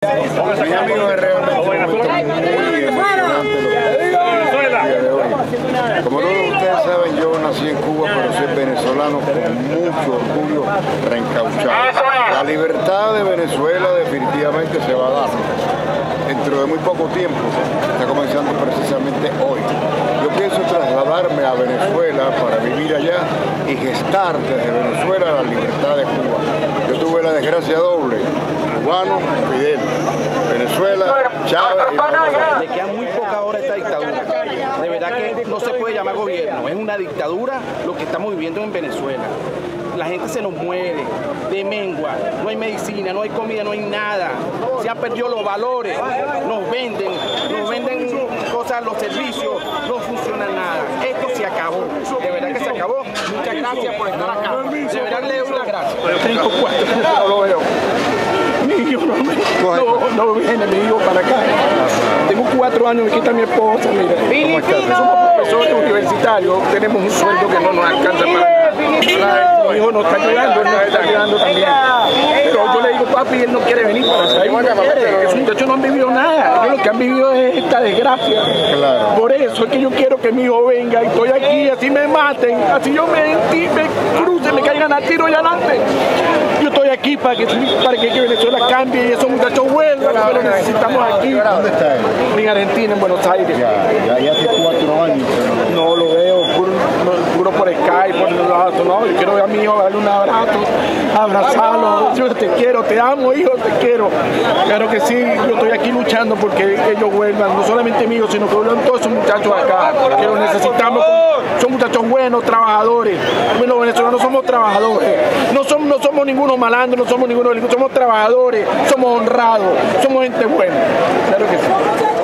Mi amigo es realmente. Como todos ustedes saben, yo nací en Cuba, pero soy venezolano con mucho orgullo reencauchado. La libertad de Venezuela definitivamente se va a dar dentro de muy poco tiempo. Está comenzando precisamente hoy. Yo pienso trasladarme a Venezuela para vivir allá y gestar desde Venezuela la libertad de Cuba. Yo tuve la desgracia doble, cubano, Fidel, Venezuela, Chávez y Maduro. Le quedan muy pocas horas a esta dictadura. De verdad que no se puede llamar gobierno, es una dictadura lo que estamos viviendo en Venezuela. La gente se nos muere de mengua, no hay medicina, no hay comida, no hay nada. Se han perdido los valores, nos venden, nos venden cosas, los servicios, no funciona nada. Esto se acabó, de verdad que se acabó. Muchas gracias por estar acá. De verdad le doy las gracias. Yo tengo cuatro meses no lo veo. Mi hijo no, me- viene mi hijo para acá. Tengo cuatro años, me quita mi esposa, mira. Somos profesores universitarios, tenemos un sueldo que no nos alcanza para nada. Mi hijo nos está ayudando, él nos está ayudando también. Pero yo le digo, papi, él no quiere venir para. Él no quiere. Esos muchachos no han vivido nada. Ellos lo que han vivido es esta desgracia. Claro. Por eso es que yo quiero que mi hijo venga y estoy aquí, así me maten, así yo me, me cruce, me caigan a tiro y adelante. Yo estoy aquí para que, para que, Venezuela cambie y esos muchachos vuelvan, lo necesitamos aquí. ¿Dónde está él? En Argentina, en Buenos Aires. Ya, ya, ya hace cuatro años. pero No lo veo, puro, no, puro por el lado, no, quiero a mi hijo, darle un abrazo, abrazarlo, yo te quiero, te amo hijo, te quiero. Claro que sí, yo estoy aquí luchando porque ellos vuelvan, no solamente hijo, sino que vuelvan todos esos muchachos acá, que los necesitamos, son muchachos buenos, trabajadores. Los venezolanos somos trabajadores, no somos, no somos ninguno malandro, no somos ninguno somos trabajadores, somos honrados, somos gente buena. Claro que sí.